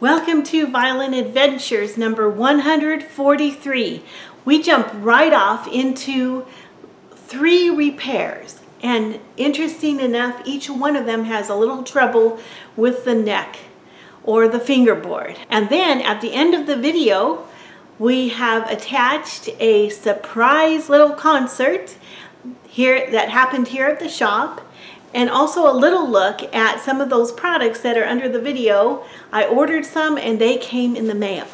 Welcome to Violin Adventures number 143. We jump right off into three repairs and interesting enough each one of them has a little trouble with the neck or the fingerboard. And then at the end of the video we have attached a surprise little concert here that happened here at the shop and also a little look at some of those products that are under the video. I ordered some and they came in the mail.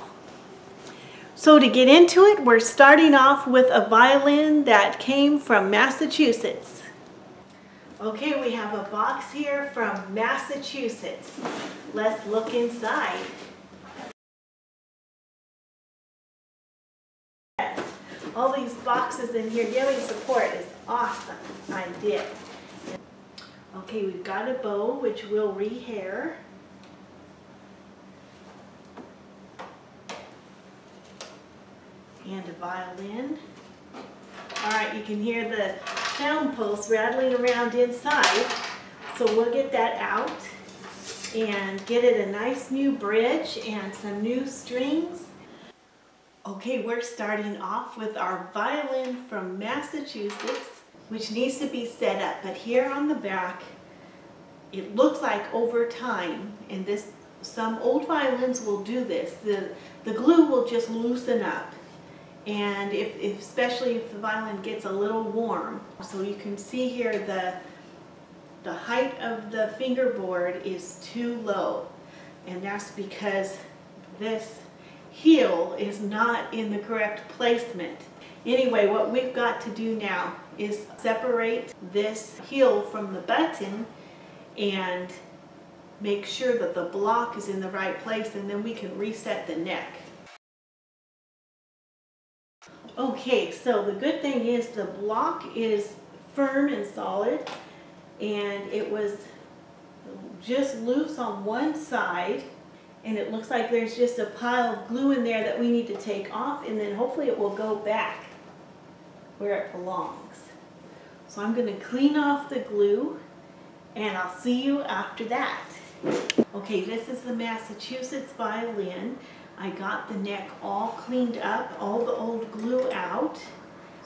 So to get into it, we're starting off with a violin that came from Massachusetts. Okay, we have a box here from Massachusetts. Let's look inside. All these boxes in here giving support is awesome. I did. Okay, we've got a bow which we'll rehair. And a violin. Alright, you can hear the sound post rattling around inside. So we'll get that out and get it a nice new bridge and some new strings. Okay, we're starting off with our violin from Massachusetts which needs to be set up. But here on the back, it looks like over time, and this some old violins will do this, the, the glue will just loosen up. And if, if, especially if the violin gets a little warm. So you can see here the, the height of the fingerboard is too low. And that's because this heel is not in the correct placement. Anyway, what we've got to do now is separate this heel from the button and make sure that the block is in the right place and then we can reset the neck. Okay, so the good thing is the block is firm and solid and it was just loose on one side and it looks like there's just a pile of glue in there that we need to take off and then hopefully it will go back where it belongs. So I'm going to clean off the glue and I'll see you after that. Okay, this is the Massachusetts violin. I got the neck all cleaned up, all the old glue out.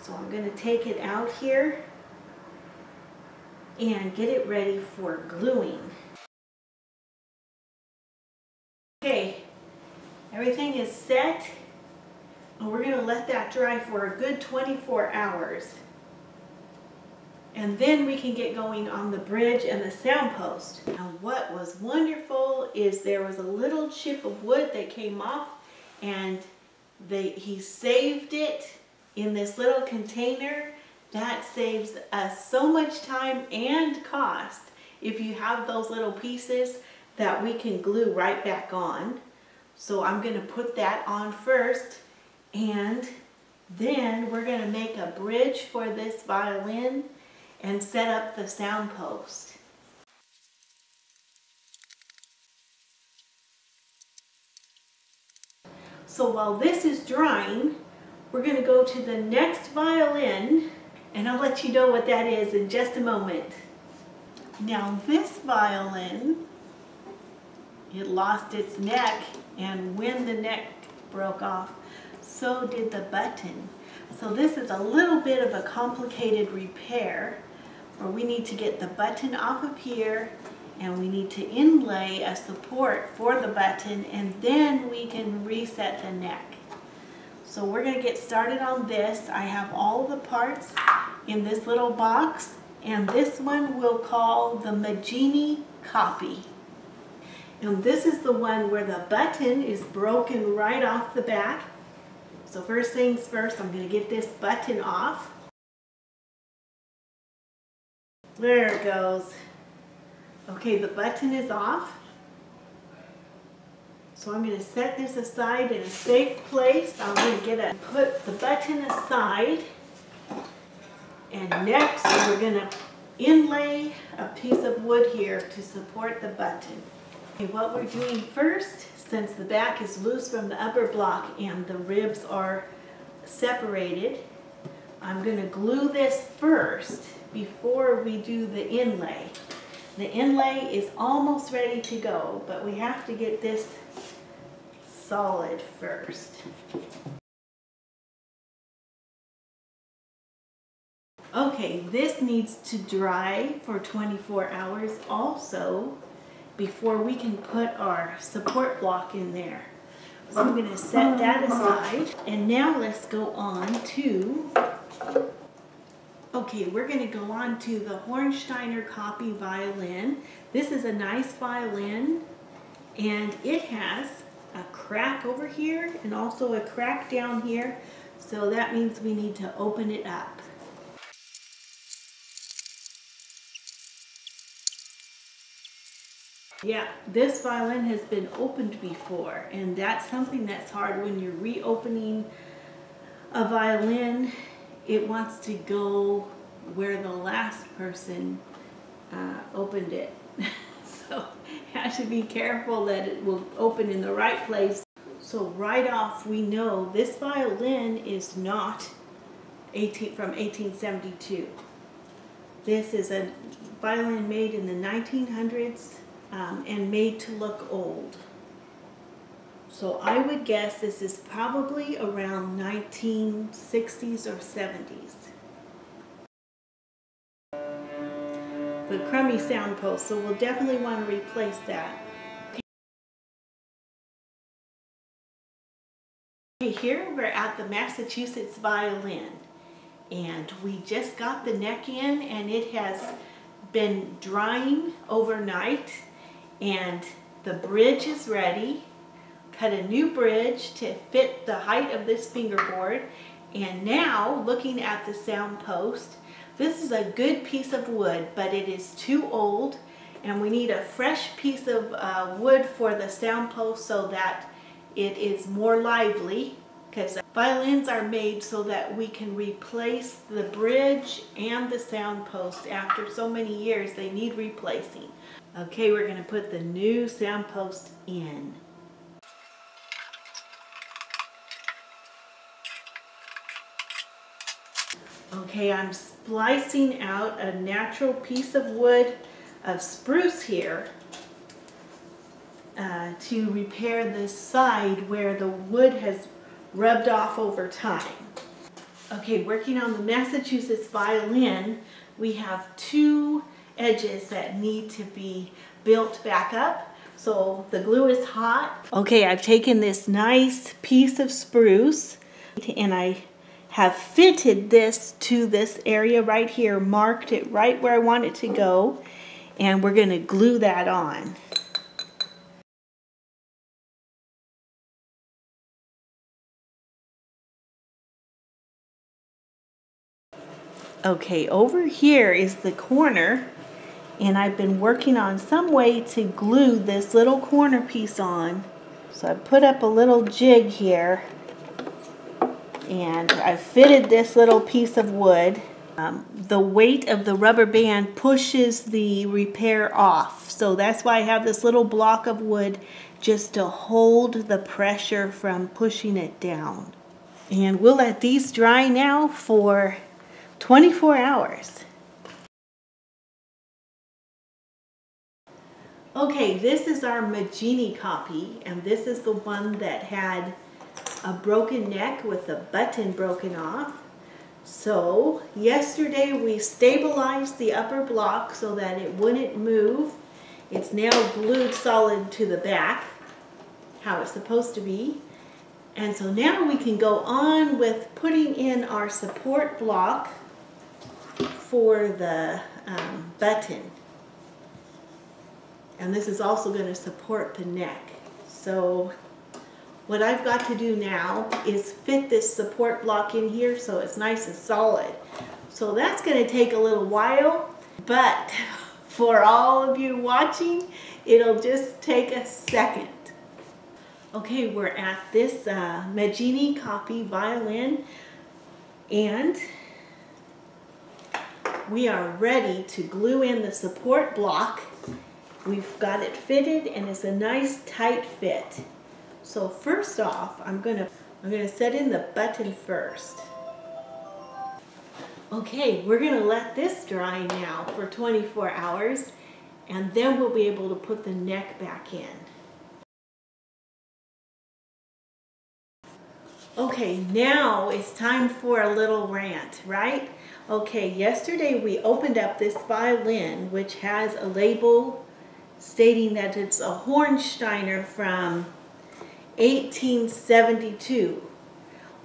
So I'm going to take it out here and get it ready for gluing. Okay, everything is set and we're going to let that dry for a good 24 hours. And then we can get going on the bridge and the sound post. And what was wonderful is there was a little chip of wood that came off and they, he saved it in this little container. That saves us so much time and cost if you have those little pieces that we can glue right back on. So I'm going to put that on first and then we're going to make a bridge for this violin and set up the sound post. So while this is drying, we're going to go to the next violin and I'll let you know what that is in just a moment. Now this violin, it lost its neck and when the neck broke off, so did the button. So this is a little bit of a complicated repair where we need to get the button off of here and we need to inlay a support for the button and then we can reset the neck. So we're going to get started on this. I have all the parts in this little box and this one we'll call the Maggini copy. And this is the one where the button is broken right off the back. So first things first, I'm going to get this button off. There it goes. Okay, the button is off. So I'm going to set this aside in a safe place. I'm going to get a put the button aside. And next we're going to inlay a piece of wood here to support the button. Okay, what we're doing first, since the back is loose from the upper block and the ribs are separated, I'm going to glue this first before we do the inlay. The inlay is almost ready to go, but we have to get this solid first. Okay, this needs to dry for 24 hours also before we can put our support block in there. So I'm going to set that aside. And now let's go on to, okay, we're going to go on to the Hornsteiner Copy violin. This is a nice violin and it has a crack over here and also a crack down here. So that means we need to open it up. Yeah, this violin has been opened before, and that's something that's hard when you're reopening a violin. It wants to go where the last person uh, opened it. so you have to be careful that it will open in the right place. So right off we know this violin is not 18, from 1872. This is a violin made in the 1900s um, and made to look old. So I would guess this is probably around 1960s or 70s. The crummy sound post, so we'll definitely want to replace that. Okay, here we're at the Massachusetts Violin and we just got the neck in and it has been drying overnight and the bridge is ready. Cut a new bridge to fit the height of this fingerboard. And now, looking at the sound post, this is a good piece of wood, but it is too old and we need a fresh piece of uh, wood for the sound post so that it is more lively because violins are made so that we can replace the bridge and the sound post after so many years they need replacing. Okay, we're going to put the new sound post in. Okay, I'm splicing out a natural piece of wood of spruce here uh, to repair this side where the wood has rubbed off over time. Okay, working on the Massachusetts violin, we have two edges that need to be built back up. So the glue is hot. Okay, I've taken this nice piece of spruce and I have fitted this to this area right here, marked it right where I want it to go, and we're going to glue that on. Okay, over here is the corner and I've been working on some way to glue this little corner piece on. So I put up a little jig here and I fitted this little piece of wood. Um, the weight of the rubber band pushes the repair off. So that's why I have this little block of wood just to hold the pressure from pushing it down. And we'll let these dry now for 24 hours. Okay, this is our Maggini copy, and this is the one that had a broken neck with a button broken off. So, yesterday we stabilized the upper block so that it wouldn't move. It's now glued solid to the back, how it's supposed to be. And so now we can go on with putting in our support block for the um, button. And this is also going to support the neck. So what I've got to do now is fit this support block in here so it's nice and solid. So that's going to take a little while, but for all of you watching, it'll just take a second. Okay, we're at this uh, Maggini copy violin and we are ready to glue in the support block We've got it fitted and it's a nice tight fit. So first off, I'm gonna, I'm gonna set in the button first. Okay, we're gonna let this dry now for 24 hours and then we'll be able to put the neck back in. Okay, now it's time for a little rant, right? Okay, yesterday we opened up this violin which has a label stating that it's a Hornsteiner from 1872.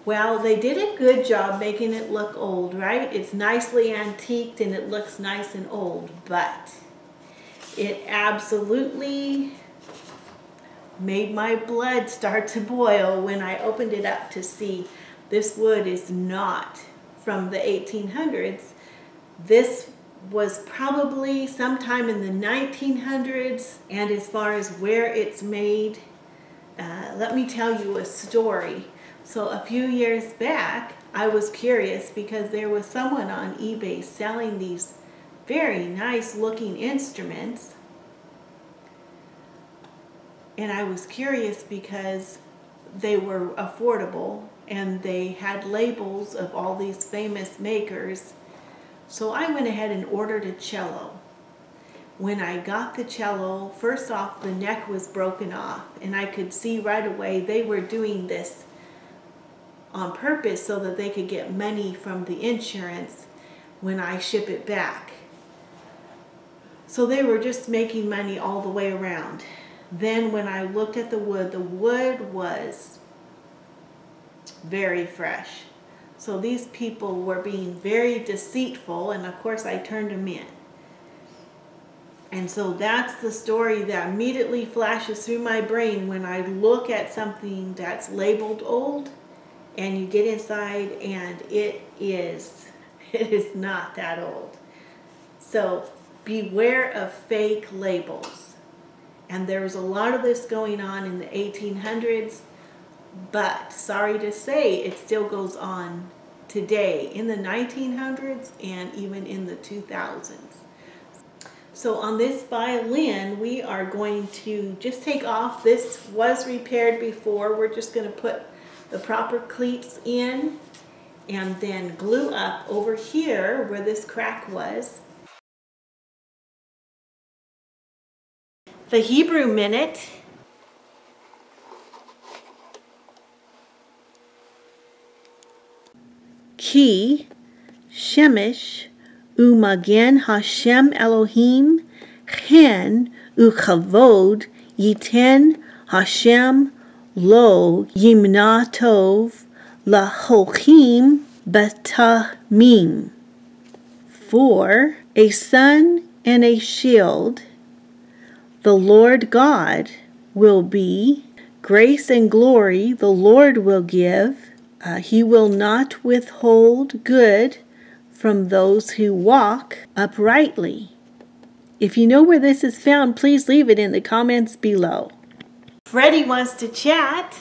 Well, they did a good job making it look old, right? It's nicely antiqued and it looks nice and old, but it absolutely made my blood start to boil when I opened it up to see this wood is not from the 1800s. This was probably sometime in the 1900s and as far as where it's made, uh, let me tell you a story. So a few years back, I was curious because there was someone on eBay selling these very nice looking instruments. And I was curious because they were affordable and they had labels of all these famous makers. So I went ahead and ordered a cello. When I got the cello, first off the neck was broken off and I could see right away they were doing this on purpose so that they could get money from the insurance when I ship it back. So they were just making money all the way around. Then when I looked at the wood, the wood was very fresh. So these people were being very deceitful and of course I turned them in. And so that's the story that immediately flashes through my brain when I look at something that's labeled old and you get inside and it is it is not that old so beware of fake labels and there was a lot of this going on in the 1800s but sorry to say it still goes on today in the 1900s and even in the 2000s so on this violin we are going to just take off this was repaired before we're just going to put the proper cleats in and then glue up over here where this crack was. The Hebrew minute. Ki Shemesh Umagen Hashem Elohim Chen Uchavod Yiten Hashem Lo yimna tov lahochim batamim. For a sun and a shield, the Lord God will be. Grace and glory the Lord will give. Uh, he will not withhold good from those who walk uprightly. If you know where this is found, please leave it in the comments below. Freddie wants to chat.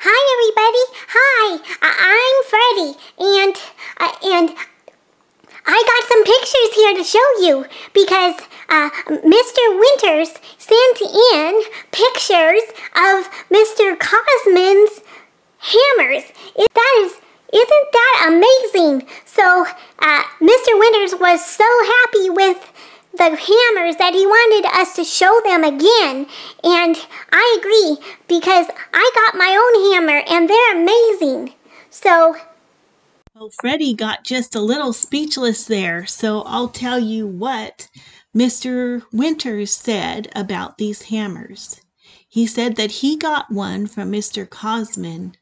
Hi, everybody. Hi, I'm Freddie, and uh, and I got some pictures here to show you because uh, Mr. Winters sent in pictures of Mr. Cosman's hammers. It, that is, isn't that amazing? So uh, Mr. Winters was so happy with the hammers that he wanted us to show them again. And I agree because I got my own hammer and they're amazing. So. Well, Freddie got just a little speechless there. So I'll tell you what Mr. Winters said about these hammers. He said that he got one from Mr. Cosman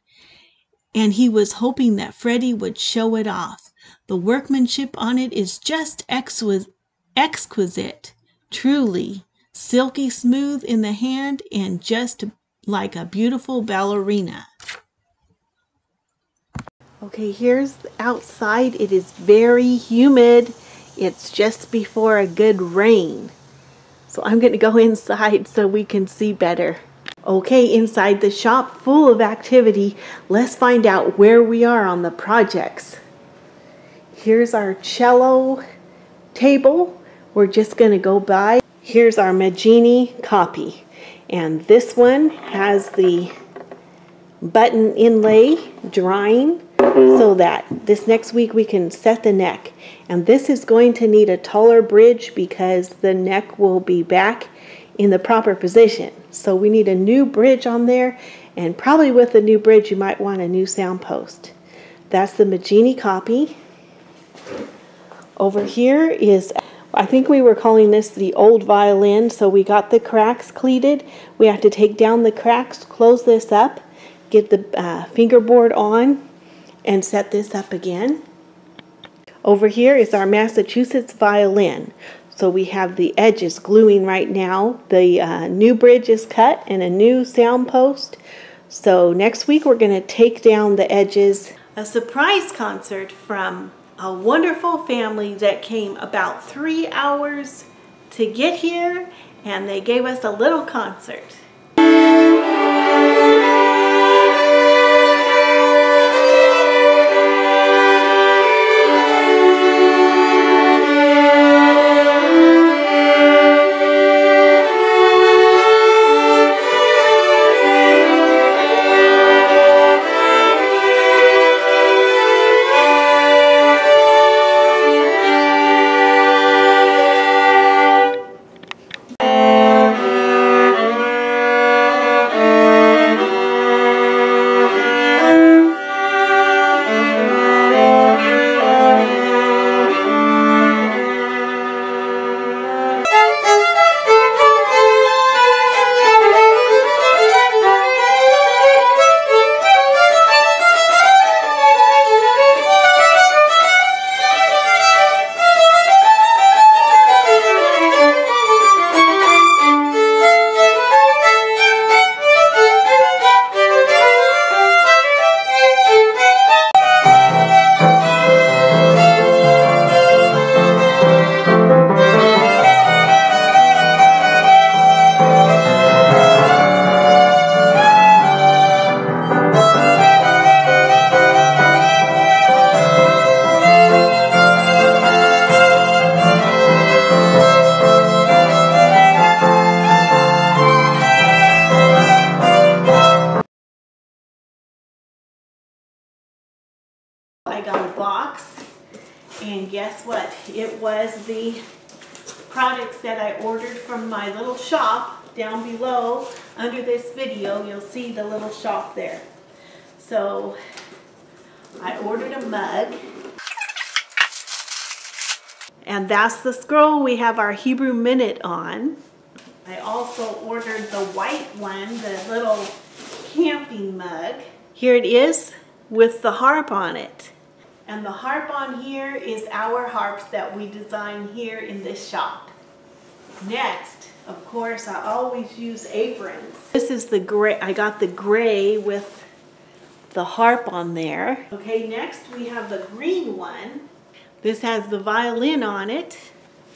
and he was hoping that Freddie would show it off. The workmanship on it is just exquisite exquisite, truly, silky smooth in the hand and just like a beautiful ballerina. Okay, here's outside. It is very humid. It's just before a good rain. So I'm going to go inside so we can see better. Okay, inside the shop full of activity, let's find out where we are on the projects. Here's our cello table we're just going to go by. Here's our Maggini copy. And this one has the button inlay drying mm-hmm. so that this next week we can set the neck. And this is going to need a taller bridge because the neck will be back in the proper position. So we need a new bridge on there And probably with the new bridge, you might want a new sound post. That's the Maggini copy. Over here is, I think we were calling this the old violin, so we got the cracks cleated. We have to take down the cracks, close this up, get the uh, fingerboard on, and set this up again. Over here is our Massachusetts violin. So we have the edges gluing right now. The uh, new bridge is cut and a new sound post. So next week we're going to take down the edges. A surprise concert from a wonderful family that came about three hours to get here and they gave us a little concert. It was the products that I ordered from my little shop down below under this video. You'll see the little shop there. So I ordered a mug and that's the scroll we have our Hebrew minute on. I also ordered the white one, the little camping mug. Here it is with the harp on it. And the harp on here is our harps that we design here in this shop. Next, of course, I always use aprons. This is the gray, I got the gray with the harp on there. Okay, next we have the green one. This has the violin on it.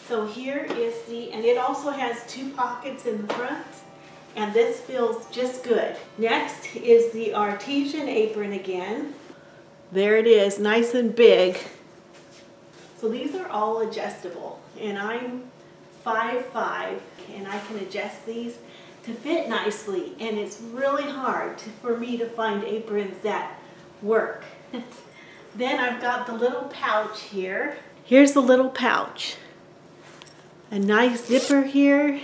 So here is the, and it also has two pockets in the front. And this feels just good. Next is the artesian apron again. There it is, nice and big. So these are all adjustable and I'm 5'5", and I can adjust these to fit nicely and it's really hard to, for me to find aprons that work. then I've got the little pouch here. Here's the little pouch. A nice zipper here.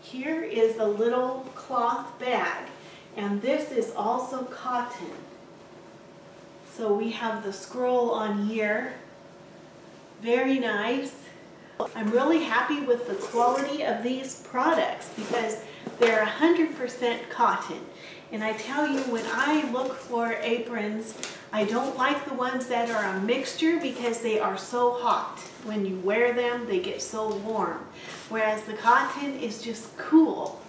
Here is a little cloth bag and this is also cotton. So we have the scroll on here. Very nice. I'm really happy with the quality of these products because they're 100% cotton. And I tell you, when I look for aprons, I don't like the ones that are a mixture because they are so hot. When you wear them, they get so warm. Whereas the cotton is just cool.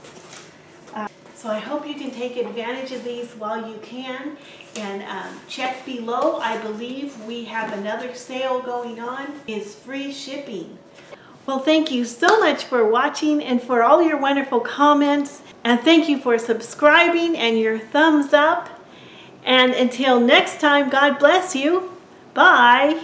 So I hope you can take advantage of these while you can. And um, check below, I believe we have another sale going on, is free shipping. Well, thank you so much for watching and for all your wonderful comments. And thank you for subscribing and your thumbs up. And until next time, God bless you. Bye.